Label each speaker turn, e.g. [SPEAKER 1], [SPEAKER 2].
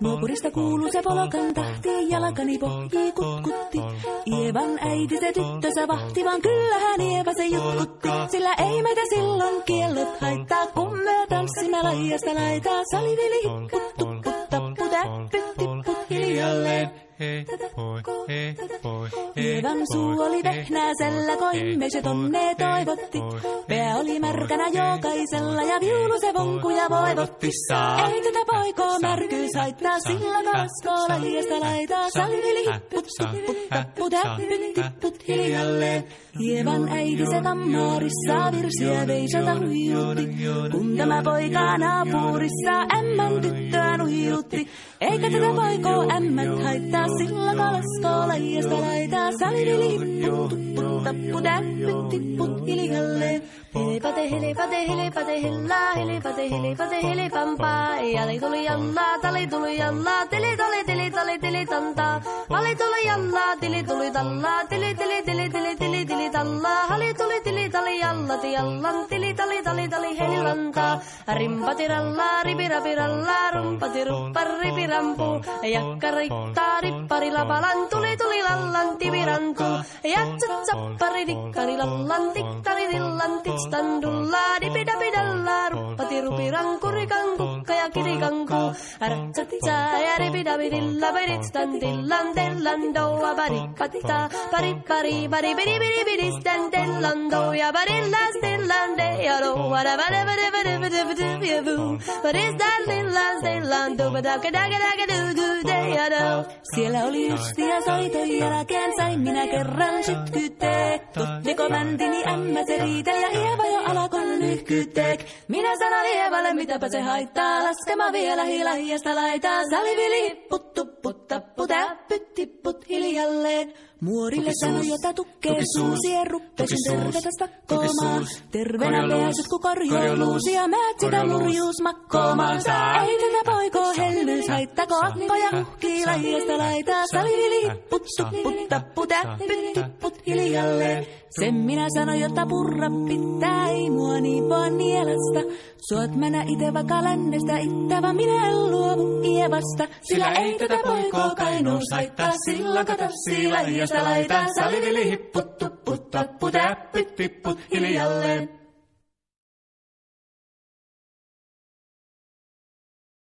[SPEAKER 1] Nuopurista kuuluu se polokan tahti, jalkani pohjii kutkutti. Ievan äiti se tyttönsä vahti, vaan kyllähän Ieva se jutkutti. Sillä ei meitä silloin kiellot haittaa, kun me tanssimme laijasta laitaa. Salivili hipput, tupput, tappu, täppyt, tipput hiljalleen.
[SPEAKER 2] Hei, hei,
[SPEAKER 1] Ievan suu oli vehnäisellä, koimme se tonne toivotti. Pää oli märkänä jokaisella ja viulu se vonkuja voivotti. Ei tätä poikoo märkyys haittaa, sillä kasko lajiasta laitaa. Salivili hipput, tupput, tappu, täppyt, tipput hiljalleen. Ievan äiti se tammaarissa virsiä veisata huijutti. Kun tämä poika naapurissa ämmän tyttöä nuhijutti. Eikä tätä poikoo ämmät haittaa, sillä kalasko lajiasta laitaa. Salivili hipput, tupput, tappu, täppyt, tipput hiljalleen. Hilipate, hilipate, hilipate, hillaa, hilipate, hilipate, hilipampaa. Jali tuli jallaa, tali tuli jallaa, tili tuli, tili tuli, tili tantaa. Hali tuli jallaa, tili tuli tallaa, tili tili, tili tili, tili tili tallaa. Hali tuli, tili tali jallati jallan, tili tali, tali tali, helilantaa. Rimpati rallaa, ripirapi rallaa, rumpati ruppar, ripirampu. tiranpu, jakkaritari parilla palantuli tuli lallanti virantu, jatsatsa pari dikkari lallantik tari dillantik standulla di rirangu rigangu kayaki rigangu aratsatita yaribidabirilla biritsan dillan dillando abari patita Siellä oli justia soiton jälkeen, sain minä kerran sytkyteek. Tuttiko mäntini ämmä se riitel ja Ieva jo alkoi nyhkyteek. Minä sanon Ievalle, mitäpä se haittaa, laskema vielä hilahiasta laitaa. Salivili hipput, tupput, tappu, täppyt, tipput hiljalleen. Muorille sanoi, jota tukkee suusien ruppesin tervetä stakkoomaan. Terveenä pääset, kun korjouluusi ja määt sitä murjuus makkoomaan. Ei tätä poikoo hellyys haittako akkoja huhkii lajiasta laitaa. Salivili hipput, tupput, tappu, täppyt, tipput hiljalleen. Sen minä sanoin, jota purra pitää, ei mua niin vaan nielasta. Suot mänä ite vaikka lännestä ittävä, minä en luovu Ievasta. Sillä ei tätä poikoo kainous haittaa, sillä kato sillä hiasta laitaa. Salivili hipput, tupput, tappu, täppyt, tipput hiljalleen.